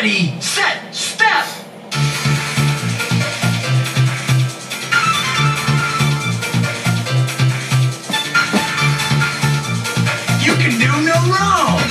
Ready, set, step! You can do no wrong!